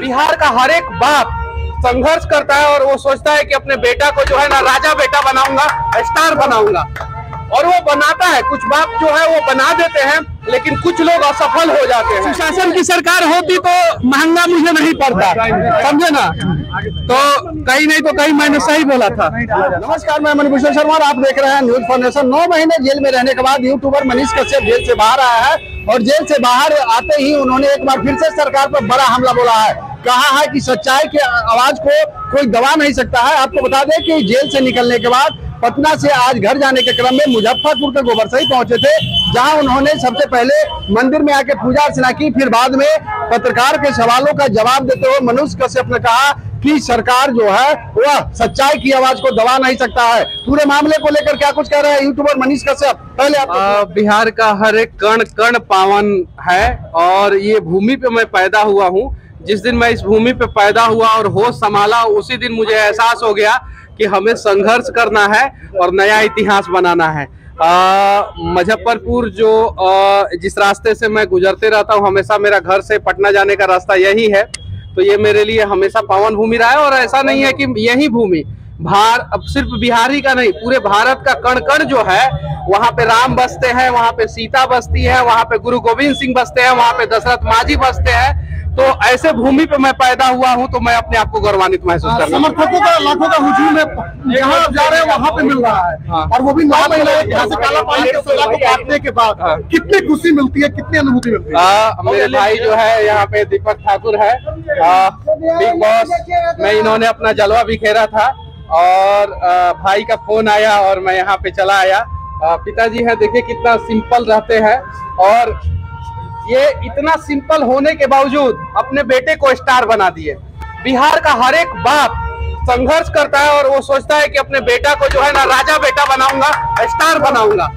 बिहार का हर एक बाप संघर्ष करता है और वो सोचता है कि अपने बेटा को जो है ना राजा बेटा बनाऊँगा स्टार बनाऊँगा। और वो बनाता है कुछ बाप जो है वो बना देते हैं लेकिन कुछ लोग असफल हो जाते हैं। सुशासन की सरकार होती तो महँगा मुझे नहीं पड़ता समझे ना? तो कहीं नहीं तो कहीं मैंने सही बोला था। नमस्कार मैं मणिभूषण शर्मा आप देख रहे हैं न्यूज़ फाउंडेशन नौ महीने जेल में रहने के बाद यूट्यूबर मनीष कश्यप जेल से बाहर आया है। और जेल से बाहर आते ही उन्होंने एक बार फिर से सरकार पर बड़ा हमला बोला है। कहा है कि सच्चाई के आवाज़ को कोई दबा नहीं सकता है। आपको बता दें कि जेल से निकलने के बाद पटना से आज घर जाने के क्रम में मुजफ्फरपुर के गोबरसही पहुँचे थे, जहाँ उन्होंने सबसे पहले मंदिर में आके पूजा अर्चना की, फिर बाद में पत्रकार के सवालों का जवाब देते हुए मनुष्य कश्यप ने कहा कि सरकार जो है वह सच्चाई की आवाज़ को दबा नहीं सकता है। पूरे मामले को लेकर क्या कुछ कह रहे हैं यूट्यूबर मनीष कश्यप? पहले आप आ, बिहार का हर एक कण कण पावन है और ये भूमि पे मैं पैदा हुआ हूँ। जिस दिन मैं इस भूमि पे पैदा हुआ और होश संभाला उसी दिन मुझे एहसास हो गया कि हमें संघर्ष करना है और नया इतिहास बनाना है। मुजफ्फरपुर जो आ, जिस रास्ते से मैं गुजरते रहता हूँ हमेशा मेरा घर से पटना जाने का रास्ता यही है। तो ये मेरे लिए हमेशा पावन भूमि रहा है और ऐसा नहीं है कि यही भूमि, भार, अब सिर्फ़ बिहार ही का नहीं, पूरे भारत का कण कण जो है, वहाँ पे राम बसते हैं, वहाँ पे सीता बसती है, वहाँ पे गुरु गोविंद सिंह बसते हैं, वहाँ पे दशरथ माझी बसते हैं तो ऐसे भूमि पे मैं पैदा हुआ हूँ तो मैं अपने आप को गौरवान्वित महसूस करता हूँ। समर्थकों का लाखों का हुजूम है। आप जा रहे हैं वहाँ पे मिल रहा है। हाँ। और वो भी नौ यहाँ काला पानी के काटने के बाद हाँ। कितनी खुशी मिलती है कितनी अनुभूति मिलती है? मेरे भाई जो है यहाँ पे दीपक ठाकुर है। बिग बॉस में इन्होंने अपना जलवा बिखेरा था। और भाई का फ़ोन आया और मैं यहाँ पे चला आया। पिताजी है देखिए कितना सिंपल रहते हैं। और ये इतना सिंपल होने के बावजूद अपने बेटे को स्टार बना दिए। बिहार का हर एक बाप संघर्ष करता है और वो सोचता है कि अपने बेटा को जो है ना राजा बेटा बनाऊँगा, स्टार बनाऊँगा।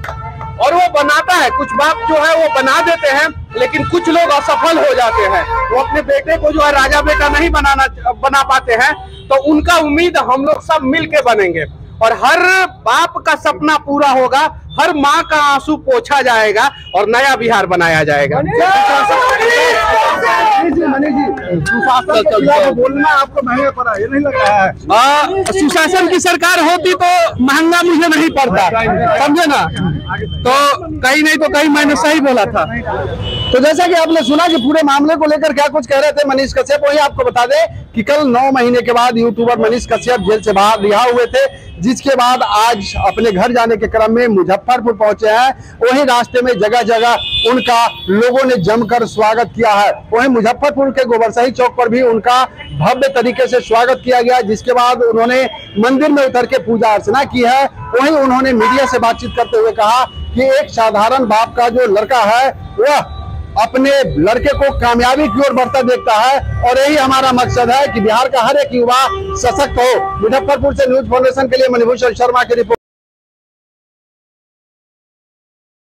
और वो बनाता है, कुछ बाप जो है वो बना देते हैं, लेकिन कुछ लोग असफल हो जाते हैं। वो अपने बेटे को जो है राजा बेटा नहीं बनाना, बना पाते हैं तो उनका उम्मीद हम लोग सब मिल के बनेंगे। और हर बाप का सपना पूरा होगा हर माँ का आँसू पोछा जाएगा और नया बिहार बनाया जाएगा। बोलना आपको महँगा पड़ा ये नहीं लग रहा है। सुशासन की सरकार होती तो महँगा मुझे नहीं पड़ता समझे ना? तो कहीं नहीं तो कहीं मैंने सही बोला था। तो जैसा कि आपने सुना कि पूरे मामले को लेकर क्या कुछ कह रहे थे मनीष कश्यप, वही आपको बता दें कि कल नौ महीने के बाद यूट्यूबर मनीष कश्यप जेल से बाहर रिहा हुए थे, जिसके बाद आज अपने घर जाने के क्रम में मुजफ्फरपुर पहुँचे हैं। वहीं रास्ते में जगह जगह उनका लोगों ने जमकर स्वागत किया है। वहीं मुजफ्फरपुर के गोबरसही चौक पर भी उनका भव्य तरीके से स्वागत किया गया, जिसके बाद उन्होंने मंदिर में उतर के पूजा अर्चना की है। वहीं उन्होंने मीडिया से बातचीत करते हुए कहा कि एक साधारण बाप का जो लड़का है, वह अपने लड़के को कामयाबी की ओर बढ़ता देखता है और यही हमारा मकसद है कि बिहार का हर एक युवा सशक्त हो। मुजफ्फरपुर से न्यूज़ फाउंडेशन के लिए मणिभूषण शर्मा की रिपोर्ट।